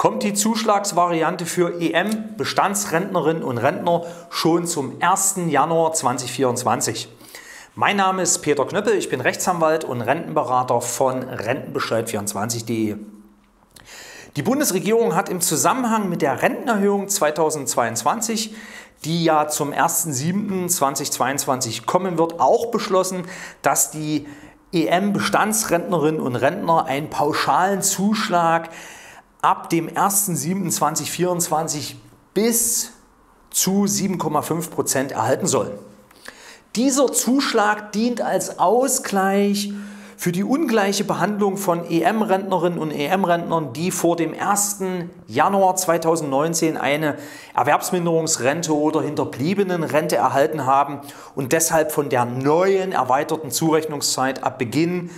kommt die Zuschlagsvariante für EM-Bestandsrentnerinnen und Rentner schon zum 1. Januar 2024. Mein Name ist Peter Knöppel, ich bin Rechtsanwalt und Rentenberater von Rentenbescheid24.de. Die Bundesregierung hat im Zusammenhang mit der Rentenerhöhung 2022, die ja zum 1.7.2022 kommen wird, auch beschlossen, dass die EM-Bestandsrentnerinnen und Rentner einen pauschalen Zuschlag ab dem 1.7.2024 bis zu 7,5 Prozent erhalten sollen. Dieser Zuschlag dient als Ausgleich für die ungleiche Behandlung von EM-Rentnerinnen und EM-Rentnern, die vor dem 1. Januar 2019 eine Erwerbsminderungsrente oder Hinterbliebenenrente erhalten haben und deshalb von der neuen erweiterten Zurechnungszeit ab Beginn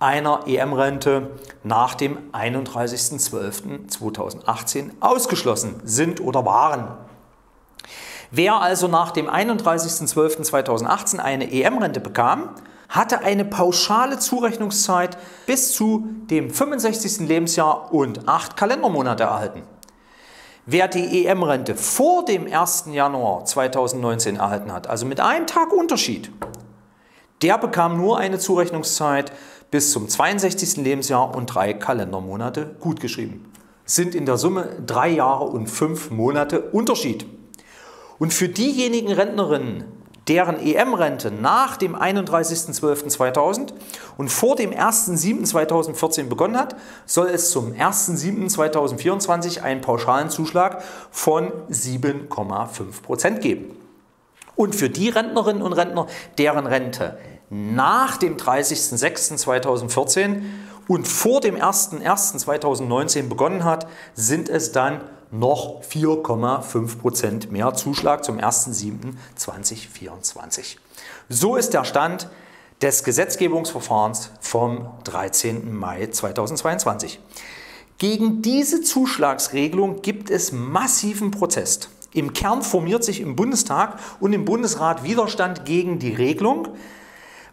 einer EM-Rente nach dem 31.12.2018 ausgeschlossen sind oder waren. Wer also nach dem 31.12.2018 eine EM-Rente bekam, hatte eine pauschale Zurechnungszeit bis zu dem 65. Lebensjahr und 8 Kalendermonate erhalten. Wer die EM-Rente vor dem 1. Januar 2019 erhalten hat, also mit einem Tag Unterschied, der bekam nur eine Zurechnungszeit bis zum 62. Lebensjahr und drei Kalendermonate gutgeschrieben. Sind in der Summe drei Jahre und fünf Monate Unterschied. Und für diejenigen Rentnerinnen, deren EM-Rente nach dem 31.12.2000 und vor dem 1.7.2014 begonnen hat, soll es zum 1.7.2024 einen pauschalen Zuschlag von 7,5% geben. Und für die Rentnerinnen und Rentner, deren Rente nach dem 30.06.2014 und vor dem 01.01.2019 begonnen hat, sind es dann noch 4,5% mehr Zuschlag zum 1.07.2024. So ist der Stand des Gesetzgebungsverfahrens vom 13. Mai 2022. Gegen diese Zuschlagsregelung gibt es massiven Protest. Im Kern formiert sich im Bundestag und im Bundesrat Widerstand gegen die Regelung,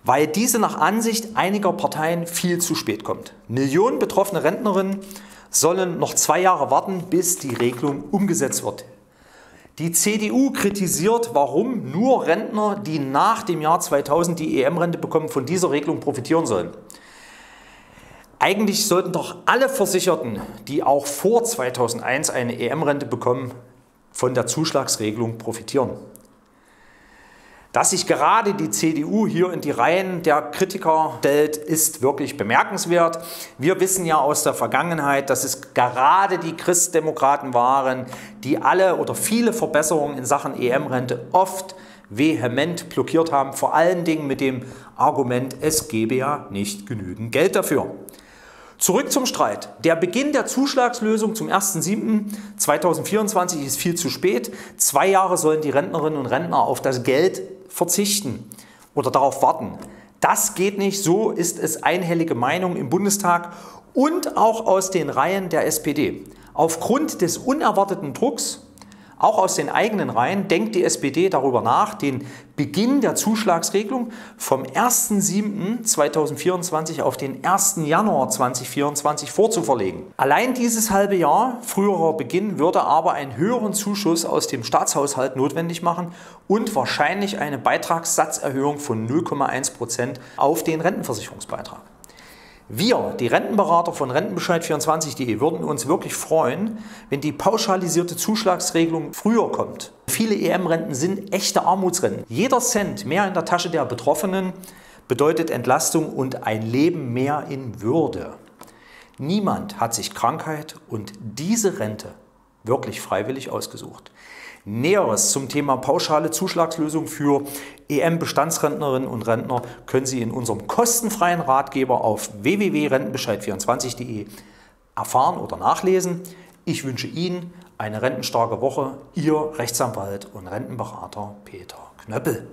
weil diese nach Ansicht einiger Parteien viel zu spät kommt. Millionen betroffene Rentnerinnen sollen noch zwei Jahre warten, bis die Regelung umgesetzt wird. Die CDU kritisiert, warum nur Rentner, die nach dem Jahr 2000 die EM-Rente bekommen, von dieser Regelung profitieren sollen. Eigentlich sollten doch alle Versicherten, die auch vor 2001 eine EM-Rente bekommen, von der Zuschlagsregelung profitieren. Dass sich gerade die CDU hier in die Reihen der Kritiker stellt, ist wirklich bemerkenswert. Wir wissen ja aus der Vergangenheit, dass es gerade die Christdemokraten waren, die alle oder viele Verbesserungen in Sachen EM-Rente oft vehement blockiert haben, vor allen Dingen mit dem Argument, es gebe ja nicht genügend Geld dafür. Zurück zum Streit. Der Beginn der Zuschlagslösung zum 1.7.2024 ist viel zu spät. Zwei Jahre sollen die Rentnerinnen und Rentner auf das Geld verzichten oder darauf warten. Das geht nicht, so ist es einhellige Meinung im Bundestag und auch aus den Reihen der SPD. Aufgrund des unerwarteten Drucks auch aus den eigenen Reihen denkt die SPD darüber nach, den Beginn der Zuschlagsregelung vom 1.7.2024 auf den 1. Januar 2024 vorzuverlegen. Allein dieses halbe Jahr früherer Beginn würde aber einen höheren Zuschuss aus dem Staatshaushalt notwendig machen und wahrscheinlich eine Beitragssatzerhöhung von 0,1 Prozent auf den Rentenversicherungsbeitrag. Wir, die Rentenberater von Rentenbescheid24.de, würden uns wirklich freuen, wenn die pauschalisierte Zuschlagsregelung früher kommt. Viele EM-Renten sind echte Armutsrenten. Jeder Cent mehr in der Tasche der Betroffenen bedeutet Entlastung und ein Leben mehr in Würde. Niemand hat sich Krankheit und diese Rente wirklich freiwillig ausgesucht. Näheres zum Thema pauschale Zuschlagslösung für EM-Bestandsrentnerinnen und Rentner können Sie in unserem kostenfreien Ratgeber auf www.rentenbescheid24.de erfahren oder nachlesen. Ich wünsche Ihnen eine rentenstarke Woche. Ihr Rechtsanwalt und Rentenberater Peter Knöppel.